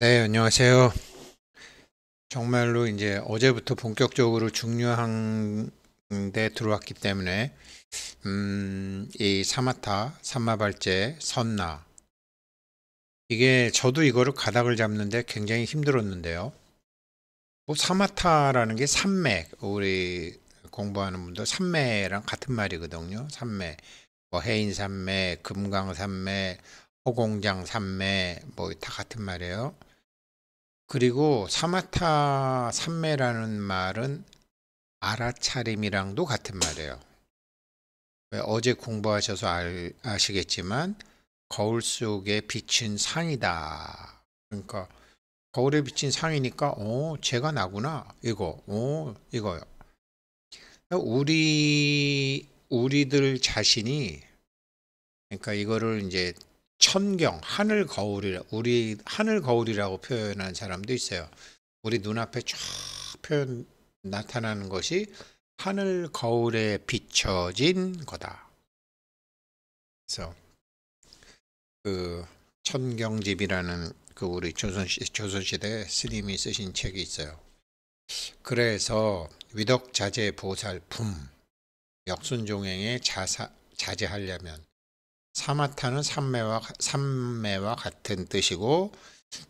네, 안녕하세요. 정말로 이제 어제부터 본격적으로 중요한 데 들어왔기 때문에 음, 이 사마타, 삼마발제, 선나 이게 저도 이거를 가닥을 잡는데 굉장히 힘들었는데요. 뭐 사마타라는 게 산맥, 우리 공부하는 분도 산맥랑 같은 말이거든요. 산맥, 뭐 해인 산맥, 금강 산맥, 호공장 산맥, 뭐 다 같은 말이에요. 그리고 사마타 산매라는 말은 알아차림이랑도 같은 말이에요. 어제 공부하셔서 알, 아시겠지만 거울 속에 비친 상이다. 그러니까 거울에 비친 상이니까 어 제가 나구나 이거 어 이거요. 우리 우리들 자신이 그러니까 이거를 이제 천경, 하늘 거울이라 우리 하늘 거울이라고 표현하는 사람도 있어요. 우리 눈앞에 쫙 표현 나타나는 것이 하늘 거울에 비춰진 거다. 그래서 그 천경집이라는 그 우리 조선시, 조선시대 스님이 쓰신 책이 있어요. 그래서 위덕자재 보살품 역순종행에 자사, 자제하려면 사마타는 삼매와 삼매와 같은 뜻이고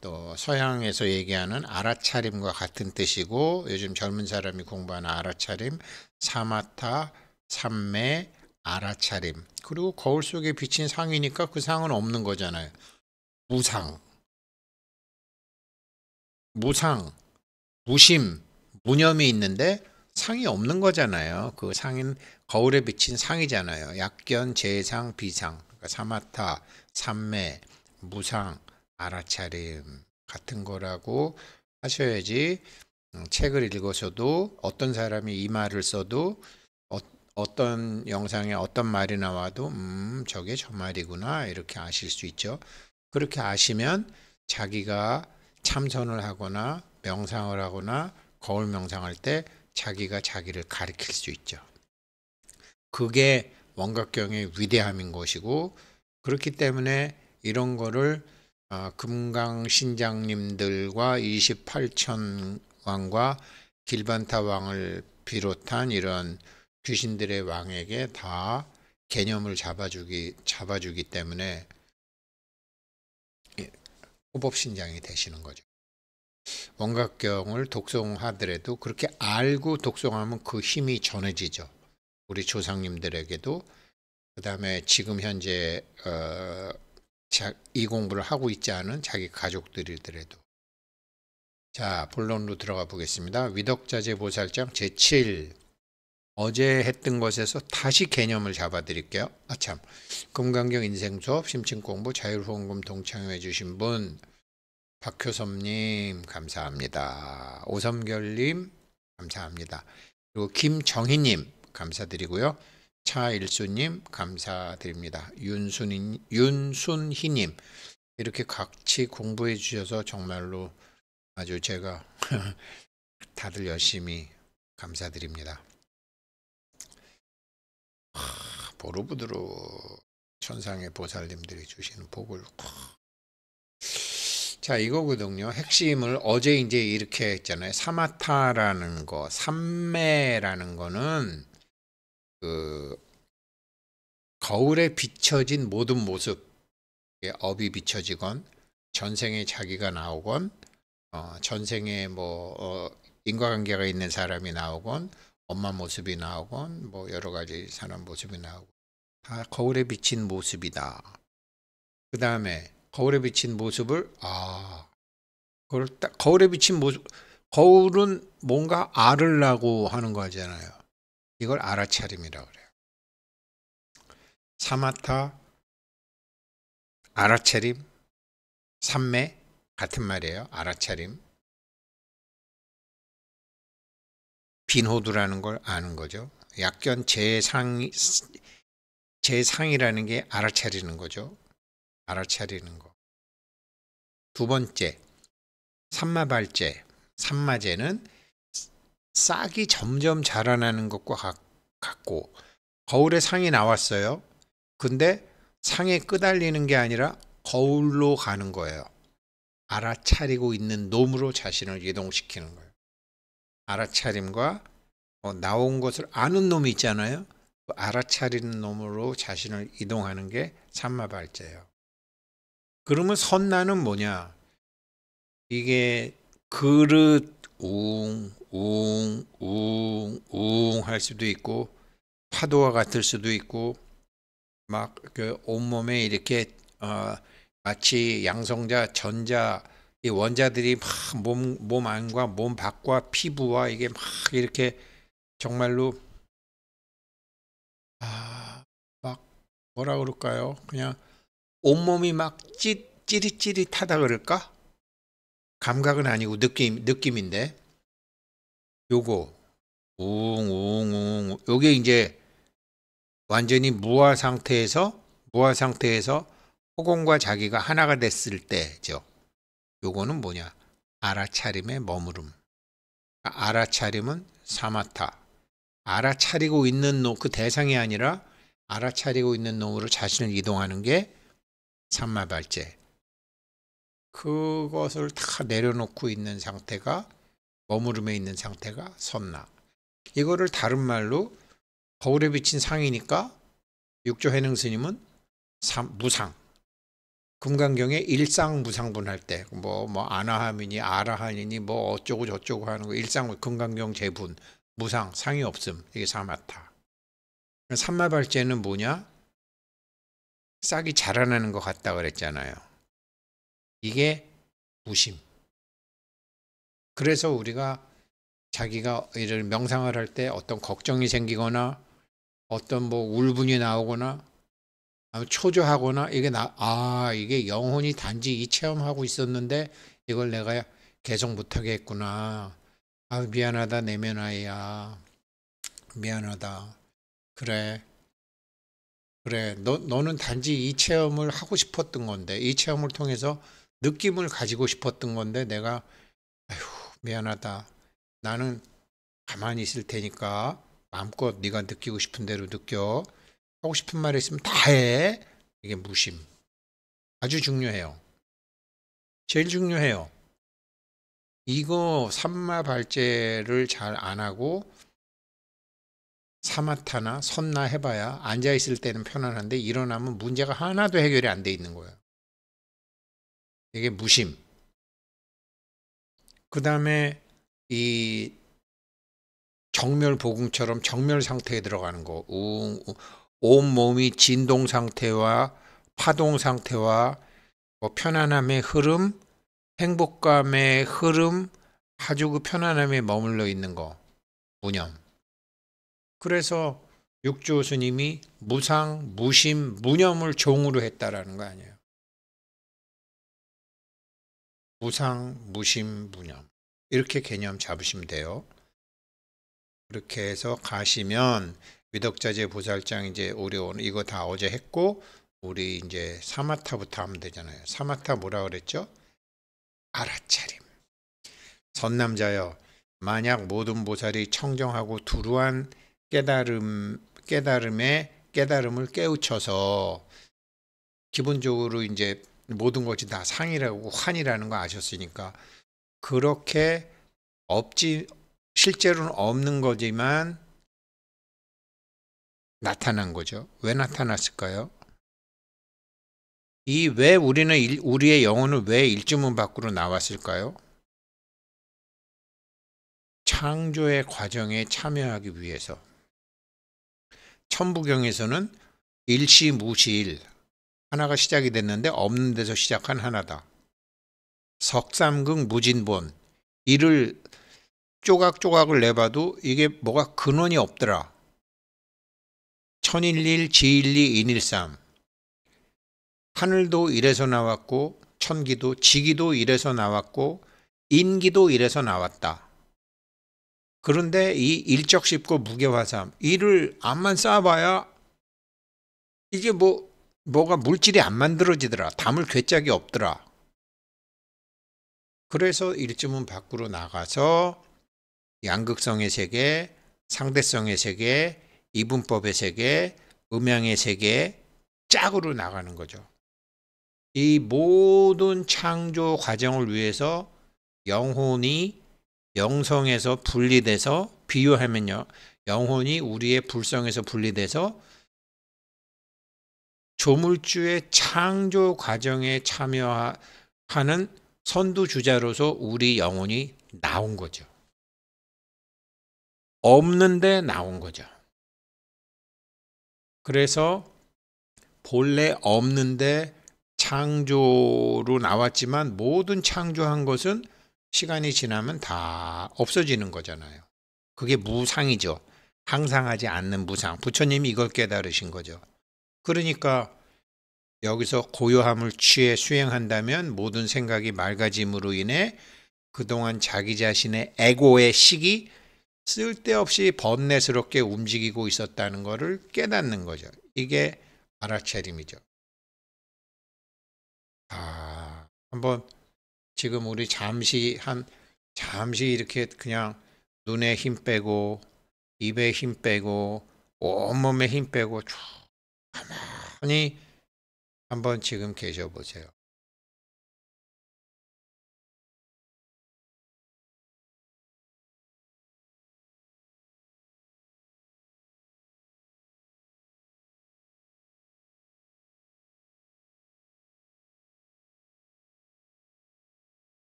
또 서양에서 얘기하는 알아차림과 같은 뜻이고 요즘 젊은 사람이 공부하는 알아차림, 사마타, 삼매, 알아차림. 그리고 거울 속에 비친 상이니까 그 상은 없는 거잖아요. 무상, 무상, 무심, 무념이 있는데 상이 없는 거잖아요. 그 상인 거울에 비친 상이잖아요. 약견, 재상, 비상. 그러니까 사마타, 삼매, 무상, 알아차림 같은 거라고 하셔야지 음, 책을 읽어서도 어떤 사람이 이 말을 써도 어, 떤 영상에 어떤 말이 나와도 음 저게 저 말이구나 이렇게 아실 수 있죠. 그렇게 아시면 자기가 참선을 하거나 명상을 하거나 거울 명상할 때 자기가 자기를 가리킬 수 있죠. 그게 원각경의 위대함인 것이고 그렇기 때문에 이런 거를 어, 금강 신장님들과 28천 왕과 길반타 왕을 비롯한 이런 귀신들의 왕에게 다 개념을 잡아주기 잡아주기 때문에 호법신장이 되시는 거죠. 원각경을 독송하더라도 그렇게 알고 독송하면 그 힘이 전해지죠. 우리 조상님들에게도 그 다음에 지금 현재 어, 자, 이 공부를 하고 있지 않은 자기 가족들이더라도 자 본론으로 들어가 보겠습니다. 위덕자재 보살장 제7 어제 했던 것에서 다시 개념을 잡아 드릴게요. 아참 금강경 인생수업 심층공부 자율후원금 동참해 주신 분 박효섭님 감사합니다. 오섬결님 감사합니다. 그리고 김정희님 감사드리고요. 차일수님 감사드립니다. 윤순희, 윤순희님 이렇게 같이 공부해 주셔서 정말로 아주 제가 다들 열심히 감사드립니다. 보루부드로 천상의 보살님들이 주시는 복을 자, 이거거든요. 핵심을 어제 이제 이렇게 했잖아요. 사마타라는 거, 삼매라는 거는 그 거울에 비춰진 모든 모습, 업이 비춰지건 전생에 자기가 나오건 어, 전생에 뭐 어, 인과관계가 있는 사람이 나오건 엄마 모습이 나오건 뭐 여러 가지 사람 모습이 나오고 다 거울에 비친 모습이다. 그 다음에 거울에 비친 모습을 아 그걸 딱 거울에 비친 모습 거울은 뭔가 알으려고 하는 거잖아요. 이걸 알아차림이라고 그래요. 사마타 알아차림 삼매 같은 말이에요. 알아차림 빈호두라는 걸 아는 거죠. 약견 재상 재상이라는 게 알아차리는 거죠. 알아차리는 거. 두 번째, 산마발제. 산마제는 싹이 점점 자라나는 것과 같고 거울에 상이 나왔어요. 근데 상에 끄달리는 게 아니라 거울로 가는 거예요. 알아차리고 있는 놈으로 자신을 이동시키는 거예요. 알아차림과 어, 나온 것을 아는 놈이 있잖아요. 그 알아차리는 놈으로 자신을 이동하는 게 삼마발자예요. 그러면 선나는 뭐냐? 이게 그릇 웅, 웅, 웅, 웅할 수도 있고 파도와 같을 수도 있고 막 그 온몸에 이렇게 어, 마치 양성자, 전자 이 원자들이 막 몸 몸 안과 몸 밖과 피부와 이게 막 이렇게 정말로 아, 막 뭐라 그럴까요? 그냥 온몸이 막 찌, 찌릿찌릿하다 그럴까? 감각은 아니고 느낌 느낌인데 요거 웅웅웅 요게 이제 완전히 무화 상태에서 무화 상태에서 호공과 자기가 하나가 됐을 때죠. 요거는 뭐냐? 알아차림의 머무름. 알아차림은 사마타. 알아차리고 있는 놈, 그 대상이 아니라 알아차리고 있는 놈으로 자신을 이동하는 게 삼마발제. 그것을 다 내려놓고 있는 상태가 머무름에 있는 상태가 선나. 이거를 다른 말로 거울에 비친 상이니까 육조 해능 스님은 무상. 금강경에 일상 무상분 할 때 뭐 뭐 아나함이니 아라한이니 뭐 어쩌고 저쩌고 하는 거 일상 금강경 재분 무상 상이 없음 이게 사마타. 삼마발제는 뭐냐? 싹이 자라나는 것 같다 그랬잖아요. 이게 무심. 그래서 우리가 자기가 이를 명상을 할 때 어떤 걱정이 생기거나 어떤 뭐 울분이 나오거나 초조하거나 이게 나, 아, 이게 영혼이 단지 이 체험하고 있었는데 이걸 내가 계속 못하게 했구나. 아, 미안하다, 내면 아이야. 미안하다. 그래. 그래. 너, 너는 단지 이 체험을 하고 싶었던 건데, 이 체험을 통해서 느낌을 가지고 싶었던 건데, 내가, 아휴, 미안하다. 나는 가만히 있을 테니까 마음껏 네가 느끼고 싶은 대로 느껴. 하고 싶은 말이 있으면 다 해. 이게 무심. 아주 중요해요. 제일 중요해요. 이거 삼마 발제를 잘 안 하고 사마타나 선나 해봐야 앉아 있을 때는 편안한데 일어나면 문제가 하나도 해결이 안 돼 있는 거예요. 이게 무심. 그 다음에 이 정멸 보궁처럼 정멸 상태에 들어가는 거. 웅, 웅. 온몸이 진동 상태와 파동 상태와 뭐 편안함의 흐름, 행복감의 흐름, 아주 그 편안함에 머물러 있는 거, 무념. 그래서 육조 스님이 무상, 무심, 무념을 종으로 했다라는 거 아니에요. 무상, 무심, 무념. 이렇게 개념 잡으시면 돼요. 그렇게 해서 가시면 위덕자재 보살장 이제 오늘 이거 다 어제 했고 우리 이제 사마타부터 하면 되잖아요. 사마타 뭐라 그랬죠? 알아차림. 선남자여 만약 모든 보살이 청정하고 두루한 깨달음 깨달음에 깨달음을 깨우쳐서 기본적으로 이제 모든 것이 다 상이라고 환이라는 거 아셨으니까 그렇게 없지 실제로는 없는 거지만 나타난 거죠. 왜 나타났을까요? 이 왜 우리는 일, 우리의 영혼은 왜 일주문 밖으로 나왔을까요? 창조의 과정에 참여하기 위해서. 천부경에서는 일시무시일 하나가 시작이 됐는데 없는 데서 시작한 하나다. 석삼극 무진본 이를 조각조각을 내봐도 이게 뭐가 근원이 없더라. 천일일, 지일리, 인일삼. 하늘도 이래서 나왔고, 천기도, 지기도 이래서 나왔고, 인기도 이래서 나왔다. 그런데 이 일적십고 무게화삼, 이를 암만 쌓아봐야 이게 뭐, 뭐가 물질이 안 만들어지더라. 담을 괴짝이 없더라. 그래서 일쯤은 밖으로 나가서 양극성의 세계, 상대성의 세계, 이분법의 세계, 음양의 세계 짝으로 나가는 거죠. 이 모든 창조 과정을 위해서 영혼이 영성에서 분리돼서 비유하면요. 영혼이 우리의 불성에서 분리돼서 조물주의 창조 과정에 참여하는 선두주자로서 우리 영혼이 나온 거죠. 없는데 나온 거죠. 그래서 본래 없는데 창조로 나왔지만 모든 창조한 것은 시간이 지나면 다 없어지는 거잖아요. 그게 무상이죠. 항상 하지 않는 무상. 부처님이 이걸 깨달으신 거죠. 그러니까 여기서 고요함을 취해 수행한다면 모든 생각이 맑아짐으로 인해 그동안 자기 자신의 에고의 식이 쓸데없이 번뇌스럽게 움직이고 있었다는 것을 깨닫는 거죠. 이게 알아차림이죠. 아, 한번 지금 우리 잠시 한 잠시 이렇게 그냥 눈에 힘 빼고 입에 힘 빼고 온몸에 힘 빼고 쭉 가만히 한번 지금 계셔 보세요.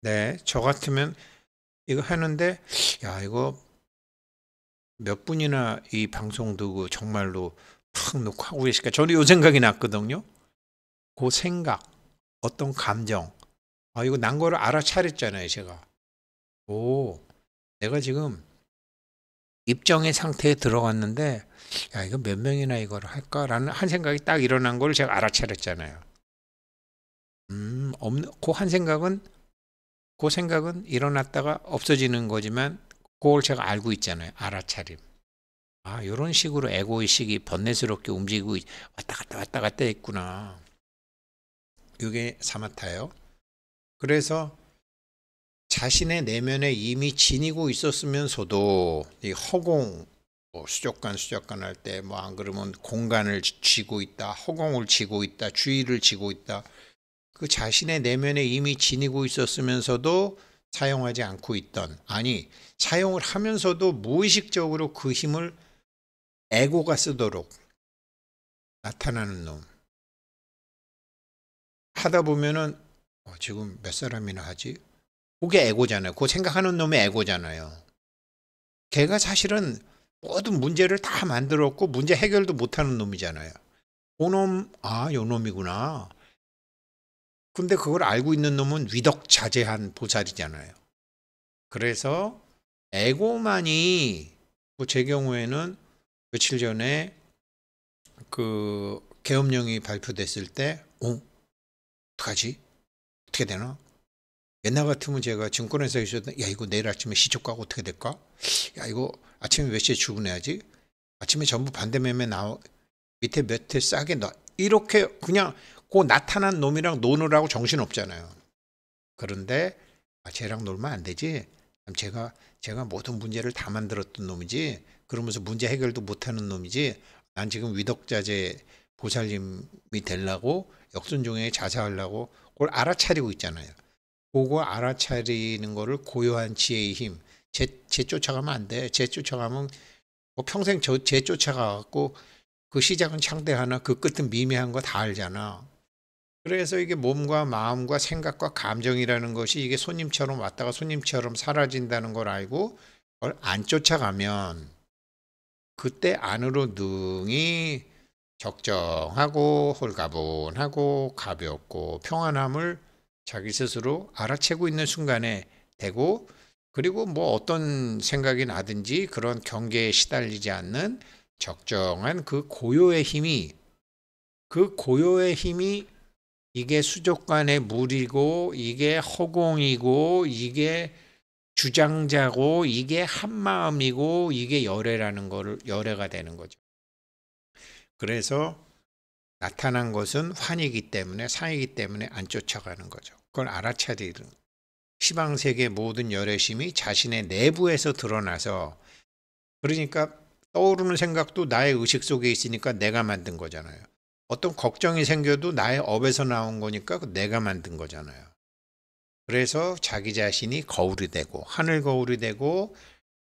네, 저 같으면 이거 하는데 야 이거 몇 분이나 이 방송 두고 정말로 탁 놓고 하고 계실까? 저는 요 생각이 났거든요. 그 생각, 어떤 감정, 아 이거 난 거를 알아차렸잖아요, 제가. 오, 내가 지금 입정의 상태에 들어갔는데 야 이거 몇 명이나 이걸 할까라는 한 생각이 딱 일어난 걸 제가 알아차렸잖아요. 음, 없는 그 한 생각은 그 생각은 일어났다가 없어지는 거지만 그걸 제가 알고 있잖아요. 알아차림. 아, 이런 식으로 에고의식이 번뇌스럽게 움직이고 왔다 갔다 왔다 갔다 했구나. 이게 사마타예요. 그래서 자신의 내면에 이미 지니고 있었으면서도 이 허공 뭐 수족관 수족관 할 때 뭐 안 그러면 공간을 쥐고 있다 허공을 쥐고 있다 주의를 쥐고 있다 그 자신의 내면에 이미 지니고 있었으면서도 사용하지 않고 있던 아니 사용을 하면서도 무의식적으로 그 힘을 에고가 쓰도록 나타나는 놈 하다 보면은 어, 지금 몇 사람이나 하지? 그게 에고잖아요. 그 생각하는 놈의 에고잖아요. 걔가 사실은 모든 문제를 다 만들었고 문제 해결도 못하는 놈이잖아요. 그 놈, 아, 요 놈이구나. 근데 그걸 알고 있는 놈은 위덕자재한 보살이잖아요. 그래서 에고만이 뭐제 경우에는 며칠 전에 그 계엄령이 발표됐을 때, 어, 어떡하지? 어떻게 되나? 옛날 같으면 제가 증권회사에 있었던, 야, 이거 내일 아침에 시초가가 어떻게 될까? 야, 이거 아침에 몇 시에 출근해야지? 아침에 전부 반대 매매 나오, 밑에 몇 회 싸게 나, 이렇게 그냥 그 나타난 놈이랑 노느라고 정신 없잖아요. 그런데 아, 쟤랑 놀면 안 되지. 제가 제가 모든 문제를 다 만들었던 놈이지. 그러면서 문제 해결도 못하는 놈이지. 난 지금 위덕자재 보살님이 되려고 역순종에 자사하려고 그걸 알아차리고 있잖아요. 그거 알아차리는 거를 고요한 지혜의 힘. 제, 제 쫓아가면 안 돼. 제 쫓아가면 뭐 평생 저, 제 쫓아가갖고 그 시작은 창대하나 그 끝은 미미한 거 다 알잖아. 그래서 이게 몸과 마음과 생각과 감정이라는 것이 이게 손님처럼 왔다가 손님처럼 사라진다는 걸 알고 그걸 안 쫓아가면 그때 안으로 능이 적정하고 홀가분하고 가볍고 평안함을 자기 스스로 알아채고 있는 순간에 되고 그리고 뭐 어떤 생각이 나든지 그런 경계에 시달리지 않는 적정한 그 고요의 힘이 그 고요의 힘이 이게 수족관의 물이고 이게 허공이고 이게 주장자고 이게 한마음이고 이게 열애라는 거를 열애가 되는 거죠. 그래서 나타난 것은 환이기 때문에 상이기 때문에 안 쫓아가는 거죠. 그걸 알아차리는 시방 세계 모든 열애심이 자신의 내부에서 드러나서 그러니까 떠오르는 생각도 나의 의식 속에 있으니까 내가 만든 거잖아요. 어떤 걱정이 생겨도 나의 업에서 나온 거니까 그 내가 만든 거잖아요. 그래서 자기 자신이 거울이 되고 하늘 거울이 되고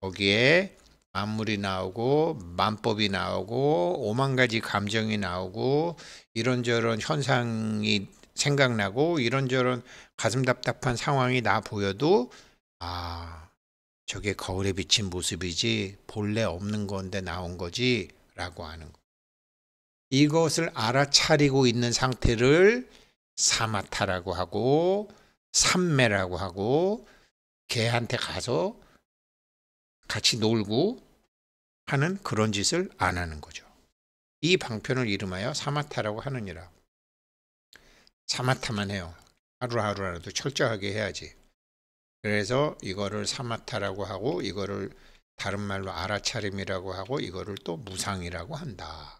거기에 만물이 나오고 만법이 나오고 오만 가지 감정이 나오고 이런저런 현상이 생각나고 이런저런 가슴 답답한 상황이 나 보여도 아 저게 거울에 비친 모습이지 본래 없는 건데 나온 거지라고 하는 거. 이것을 알아차리고 있는 상태를 사마타라고 하고 삼매라고 하고 개한테 가서 같이 놀고 하는 그런 짓을 안 하는 거죠. 이 방편을 이름하여 사마타라고 하느니라. 사마타만 해요. 하루하루라도 철저하게 해야지. 그래서 이거를 사마타라고 하고 이거를 다른 말로 알아차림이라고 하고 이거를 또 무상이라고 한다.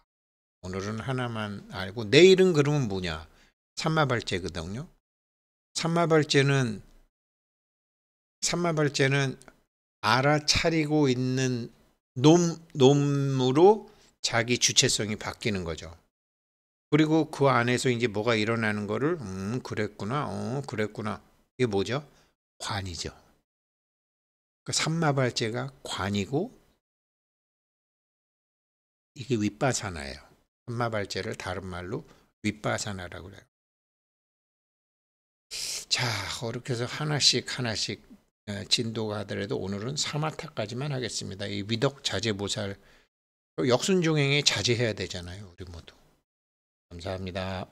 오늘은 하나만 알고 내일은 그러면 뭐냐? 삼마발제거든요. 삼마발제는 삼마발제는 알아차리고 있는 놈 놈으로 자기 주체성이 바뀌는 거죠. 그리고 그 안에서 이제 뭐가 일어나는 거를 음 그랬구나, 어 그랬구나 이게 뭐죠? 관이죠. 그 삼마발제가 관이고 이게 윗바사나예요. 삼마발제를 다른 말로 윗바사나라고 그래요. 자, 그렇게 해서 하나씩 하나씩 에, 진도가 하더라도 오늘은 사마타까지만 하겠습니다. 이 위덕 자제보살 역순종행에 자제해야 되잖아요. 우리 모두. 감사합니다.